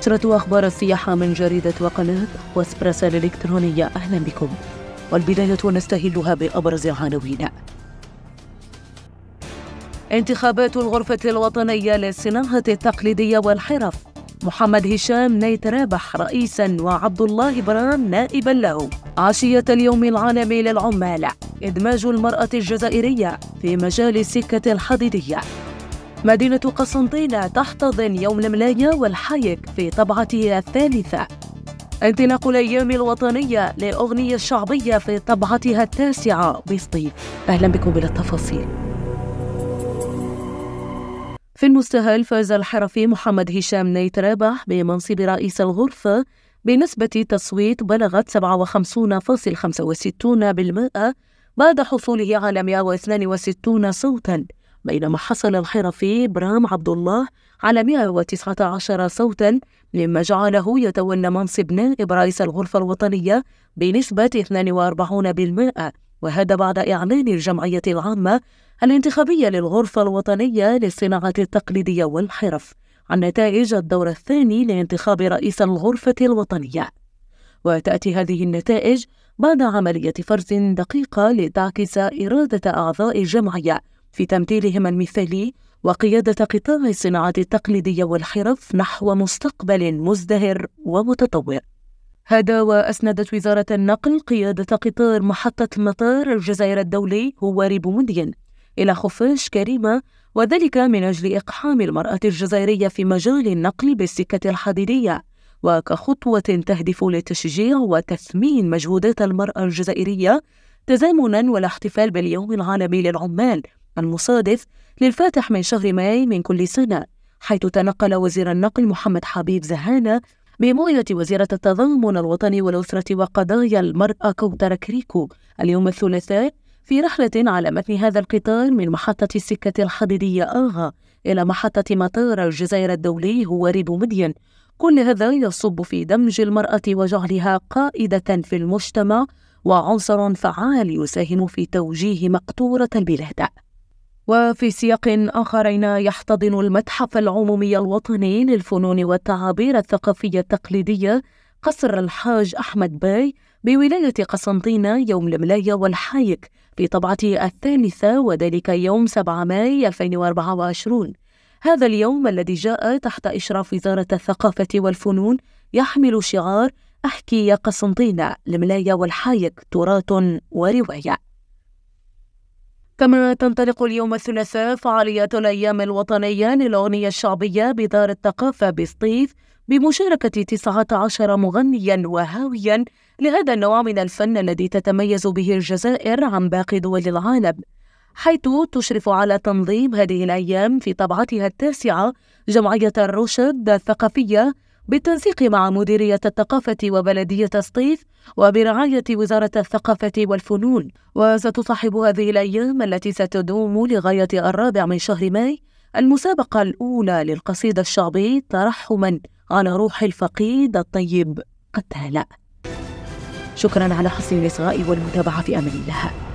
نشرة أخبار السياحة من جريدة وقناة واسبريسا الإلكترونية. أهلا بكم. والبداية نستهلها بأبرز العناوين انتخابات الغرفة الوطنية للصناعة التقليدية والحرف. محمد هشام نيت رابح رئيسا وعبد الله بران نائبا له. عشية اليوم العالمي للعمال. إدماج المرأة الجزائرية في مجال السكة الحديدية. مدينة قسنطينة تحتضن يوم الملاية والحيك في طبعته الثالثة. انطلاق الأيام الوطنية لأغنية الشعبية في طبعتها التاسعة بسطيف أهلا بكم إلى التفاصيل في المستهل فاز الحرفي محمد هشام نيت رابح بمنصب رئيس الغرفة بنسبة تصويت بلغت 57.65% بعد حصوله على 162 صوتا. بينما حصل الحرفي برام عبد الله على 119 صوتا مما جعله يتولى منصب نائب رئيس الغرفة الوطنية بنسبة 42% وهذا بعد إعلان الجمعية العامة الانتخابية للغرفة الوطنية للصناعة التقليدية والحرف عن نتائج الدور الثاني لانتخاب رئيس الغرفة الوطنية. وتأتي هذه النتائج بعد عملية فرز دقيقة لتعكس إرادة أعضاء الجمعية في تمثيلهم المثالي وقيادة قطاع الصناعة التقليدية والحرف نحو مستقبل مزدهر ومتطور. هذا وأسندت وزارة النقل قيادة قطار محطة مطار الجزائر الدولي هو ريبومنديان إلى خفاش كريمة وذلك من أجل إقحام المرأة الجزائرية في مجال النقل بالسكة الحديدية وكخطوة تهدف لتشجيع وتثمين مجهودات المرأة الجزائرية تزامنا والاحتفال باليوم العالمي للعمال المصادف للفاتح من شهر ماي من كل سنة حيث تنقل وزير النقل محمد حبيب زهانة بمعية وزيرة التضامن الوطني والأسرة وقضايا المرأة كوثر كريكو اليوم الثلاثاء في رحلة على متن هذا القطار من محطة السكة الحديدية آغا إلى محطة مطار الجزائر الدولي هواري بومدين. كل هذا يصب في دمج المرأة وجعلها قائدة في المجتمع وعنصر فعال يساهم في توجيه مقطورة البلاد. وفي سياق آخر يحتضن المتحف العمومي الوطني للفنون والتعابير الثقافية التقليدية قصر الحاج أحمد باي بولاية قسنطينة يوم الملاية والحايك في طبعته الثالثة وذلك يوم 7 ماي 2024 هذا اليوم الذي جاء تحت إشراف وزارة الثقافة والفنون يحمل شعار أحكي يا قسنطينة الملاية والحايك تراث ورواية. كما تنطلق اليوم الثلاثاء فعاليات الأيام الوطنية للأغنية الشعبية بدار الثقافة بسطيف بمشاركة 19 مغنيا وهاويا لهذا النوع من الفن الذي تتميز به الجزائر عن باقي دول العالم. حيث تشرف على تنظيم هذه الأيام في طبعتها التاسعة جمعية الرشد الثقافية بالتنسيق مع مديرية الثقافة وبلدية سطيف وبرعاية وزارة الثقافة والفنون. وستصاحب هذه الأيام التي ستدوم لغاية الرابع من شهر ماي المسابقة الأولى للقصيد الشعبي ترحما على روح الفقيد الطيب قتال شكرا على حسن الإصغاء والمتابعة في أمان الله.